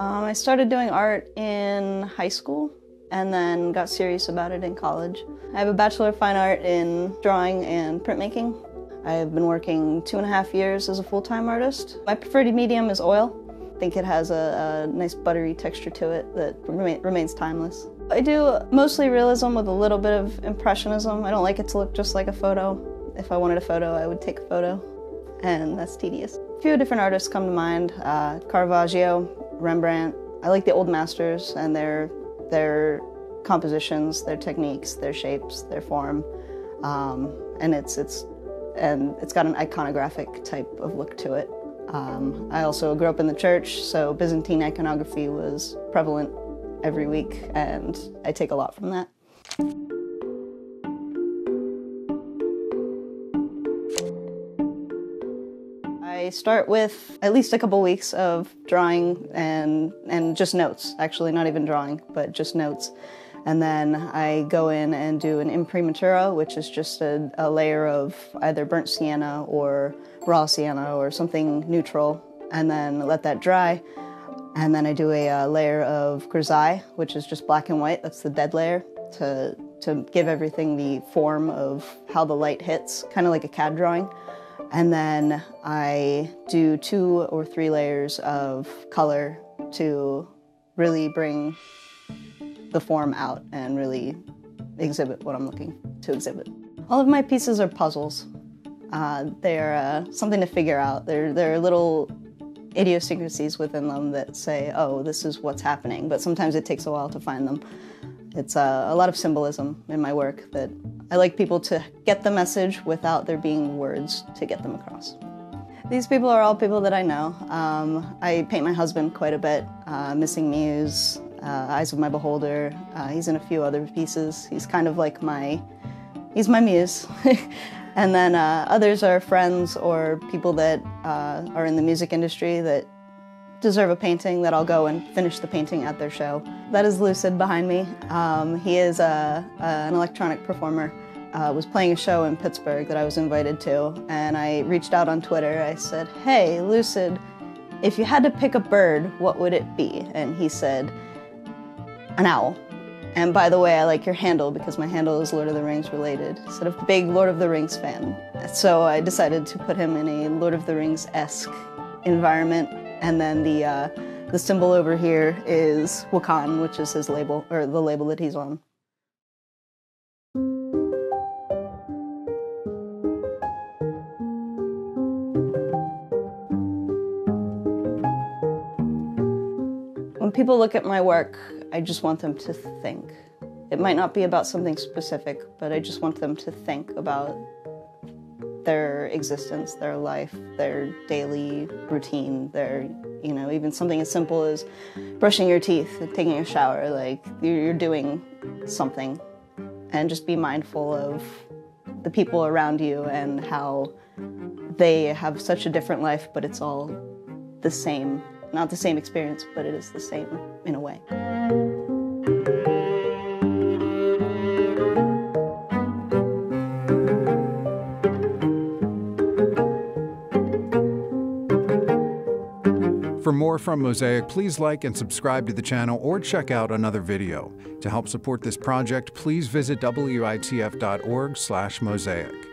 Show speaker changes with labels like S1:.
S1: I started doing art in high school and then got serious about it in college. I have a Bachelor of Fine Art in drawing and printmaking. I've been working two and a half years as a full-time artist. My preferred medium is oil. I think it has a, a nice buttery texture to it that remain, remains timeless. I do mostly realism with a little bit of impressionism. I don't like it to look just like a photo. If I wanted a photo, I would take a photo, and that's tedious. A few different artists come to mind, uh, Caravaggio, Rembrandt. I like the old masters and their, their compositions, their techniques, their shapes, their form, um, and it's, it's, and it's got an iconographic type of look to it. Um, I also grew up in the church, so Byzantine iconography was prevalent every week, and I take a lot from that. I start with at least a couple weeks of drawing and, and just notes, actually, not even drawing, but just notes. And then I go in and do an imprimatura, which is just a, a layer of either burnt sienna or raw sienna or something neutral, and then let that dry. And then I do a, a layer of grisaille, which is just black and white. That's the dead layer to, to give everything the form of how the light hits, kind of like a CAD drawing. And then I do two or three layers of color to really bring the form out and really exhibit what I'm looking to exhibit. All of my pieces are puzzles. Uh, they're uh, something to figure out. They're, they're little idiosyncrasies within them that say, oh, this is what's happening, but sometimes it takes a while to find them. It's uh, a lot of symbolism in my work that I like people to get the message without there being words to get them across. These people are all people that I know. Um, I paint my husband quite a bit, uh, Missing Muse, uh, Eyes of My Beholder. Uh, he's in a few other pieces. He's kind of like my, he's my muse. And then uh, others are friends or people that uh, are in the music industry that deserve a painting that I'll go and finish the painting at their show. That is Lucid behind me. Um, he is a, a, an electronic performer. Uh, was playing a show in Pittsburgh that I was invited to, and I reached out on Twitter. I said, "Hey, Lucid, if you had to pick a bird, what would it be?" And he said, "An owl." And by the way, I like your handle because my handle is Lord of the Rings related. Sort of big Lord of the Rings fan. So I decided to put him in a Lord of the Rings-esque environment. And then the uh, the symbol over here is Wakaan, which is his label, or the label that he's on. When people look at my work, I just want them to think. It might not be about something specific, but I just want them to think about their existence, their life, their daily routine, their, you know, even something as simple as brushing your teeth taking a shower. Like, you're doing something. And just be mindful of the people around you and how they have such a different life, but it's all the same. Not the same experience, but it is the same in a way.
S2: For more from Mosaic, please like and subscribe to the channel or check out another video. To help support this project, please visit witf.org/mosaic.